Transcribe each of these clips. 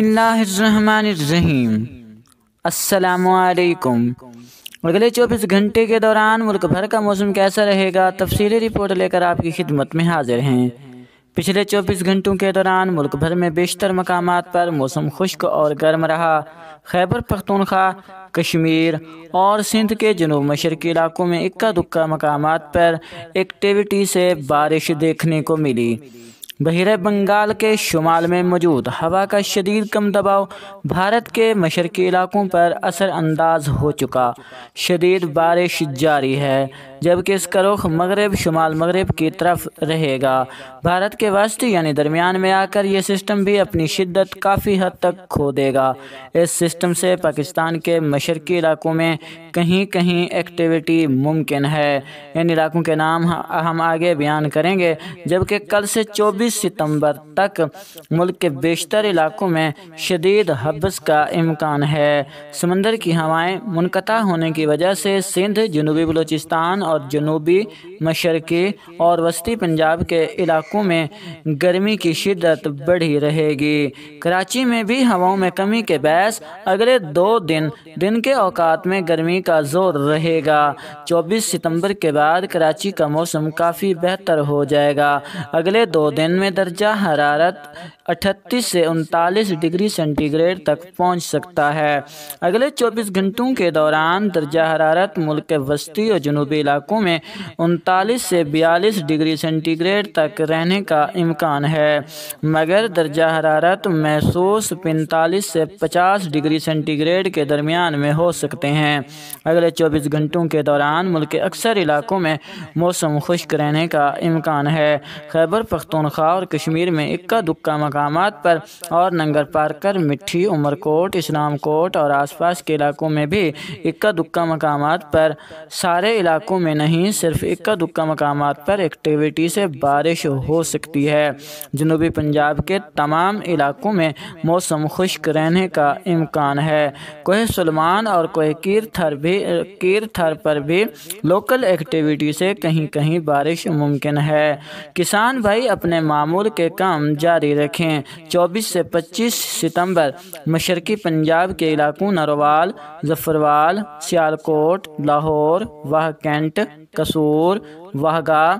بسم اللہ الرحمن الرحیم السلام علیکم اگلے چوبیس گھنٹے کے دوران ملک بھر کا موسم کیسا رہے گا؟ تفصیلی رپورٹ لے کر آپ کی خدمت میں حاضر ہیں۔ پچھلے چوبیس گھنٹوں کے دوران ملک بھر میں بیشتر مقامات پر موسم خشک اور گرم رہا۔ خیبر پختونخوا، کشمیر اور سندھ کے جنوب مشرقی علاقوں میں اکا دکا مقامات پر ایکٹیویٹی سے بارش دیکھنے کو ملی۔ بحیرہ بنگال کے شمال میں موجود ہوا کا شدید کم دباؤ بھارت کے مشرقی علاقوں پر اثر انداز ہو چکا۔ شدید بارش جاری ہے، جبکہ اس کا رخ مغرب، شمال مغرب کی طرف رہے گا۔ بھارت کے وسط یعنی درمیان میں آ کر یہ سسٹم بھی اپنی شدت کافی حد تک کھو دے گا۔ اس سسٹم سے پاکستان کے مشرقی علاقوں میں کہیں کہیں ایکٹیویٹی ممکن ہے۔ ان علاقوں کے نام ہم آگے بیان کریں گے، جبکہ کل سے چوبیس ستمبر تک ملک کے بیشتر علاقوں میں شدید حبس کا امکان ہے۔ سمندر کی ہوائیں منقطع ہونے کی وجہ سے سندھ، جنوبی بلوچستان اور جنوبی مشرقی اور وسطی پنجاب کے علاقوں میں گرمی کی شدت بڑھی رہے گی۔ کراچی میں بھی ہواؤں میں کمی کے باعث اگلے دو دن دن کے اوقات میں گرمی کا زور رہے گا۔ چوبیس ستمبر کے بعد کراچی کا موسم کافی بہتر ہو جائے گا۔ اگلے دو دن میں درجہ حرارت اٹھتیس سے انتالیس ڈگری سینٹی گریڈ تک پہنچ سکتا ہے۔ اگلے چوبیس گھنٹوں کے دوران درجہ حرارت ملک کے وسطی اور جنوبی علاقوں میں انتالیس سے بیالیس ڈگری سینٹی گریڈ تک رہنے کا امکان ہے، مگر درجہ حرارت محسوس پینتالیس سے پچاس ڈگری سینٹی گریڈ کے درمیان میں ہو سکتے ہیں۔ اگلے چوبیس گھنٹوں کے دوران ملک کے اکثر علاقوں میں موسم خشک رہنے کا امکان ہے۔ خیبر پختونخوا اور کشمیر میں اکا دکا مقامات پر اور ننگر پارکر مٹھی، عمرکوٹ، اسلام کوٹ اور آس پاس کے علاقوں میں بھی اکا دکا مقامات پر۔ سارے علاقوں میں نہیں، صرف اکا دکا مقامات پر ایکٹیویٹی سے بارش ہو سکتی ہے۔ جنوبی پنجاب کے تمام علاقوں میں موسم خشک رہنے کا امکان ہے۔ کوہ سلمان اور کوہ کیر تھر بھی، کیر تھر پر بھی لوکل ایکٹیویٹی سے کہیں کہیں بارش ممکن ہے۔ کسان بھائی اپنے معمول کے کام جاری رکھیں۔ چوبیس سے پچیس ستمبر، مشرقی پنجاب کے علاقوں Narowal Zafarwal, Sialkot, Lahore Wah Cantt Kasur Wagah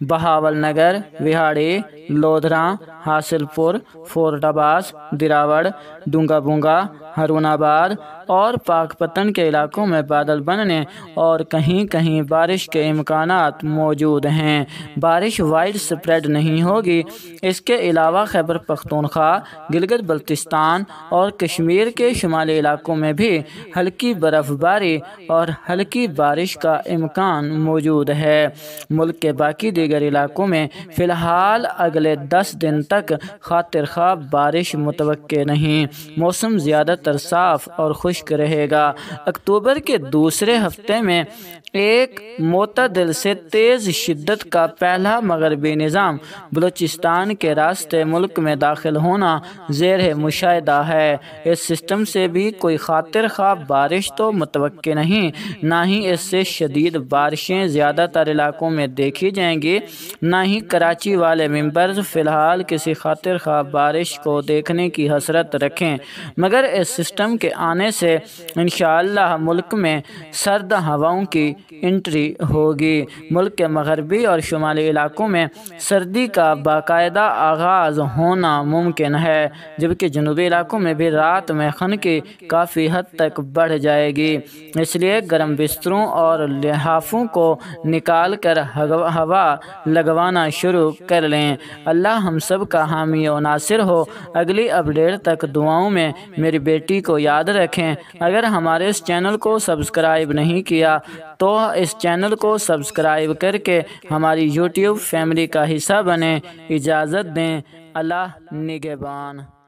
Bahawalnagar Vehari Lodhran Hasilpur fort آباس Derawar ڈونگا بونگا Harwan آباد اور پاک پتن کے علاقوں میں بادل بننے اور کہیں کہیں بارش کے امکانات موجود ہیں۔ بارش وائڈ سپریڈ نہیں ہوگی۔ اس کے علاوہ خیبر پختونخوا، گلگت بلتستان اور کشمیر کے شمالی علاقوں میں بھی ہلکی برف باری اور ہلکی بارش کا امکان موجود ہے۔ ملک کے باقی دیگر علاقوں میں فی الحال اگلے دس دن تک خاطر خواب بارش متوقع نہیں۔ موسم زیادہ تر صاف اور خشک رہے گا۔ اکتوبر کے دوسرے ہفتے میں ایک معتدل سے تیز شدت کا پہلا مغربی نظام بلوچستان کے راستے ملک میں داخل ہونا زیر مشاہدہ ہے۔ اس سسٹم سے بھی کوئی خاطر خواہ بارش تو متوقع نہیں، نہ ہی اس سے شدید بارشیں زیادہ تر علاقوں میں دیکھی جائیں گی، نہ ہی کراچی والے ممبر ممبرز فی الحال کسی خاطر خواہ بارش کو دیکھنے کی حسرت رکھیں۔ مگر اس سسٹم کے آنے سے انشاءاللہ ملک میں سرد ہواؤں کی انٹری ہوگی۔ ملک کے مغربی اور شمالی علاقوں میں سردی کا باقاعدہ آغاز ہونا ممکن ہے، جبکہ جنوبی علاقوں میں بھی رات میں خنکی کافی حد تک بڑھ جائے گی۔ اس لیے گرم بستروں اور لحافوں کو نکال کر ہوا لگوانا شروع کر لیں۔ اللہ ہم سب کا حامی و ناصر ہو۔ اگلی اپڈیٹ تک دعاؤں میں میری بیٹی کو یاد رکھیں۔ اگر ہمارے اس چینل کو سبسکرائب نہیں کیا تو اس چینل کو سبسکرائب کر کے ہماری یوٹیوب فیملی کا حصہ بنیں۔ اجازت دیں۔ اللہ نگہبان۔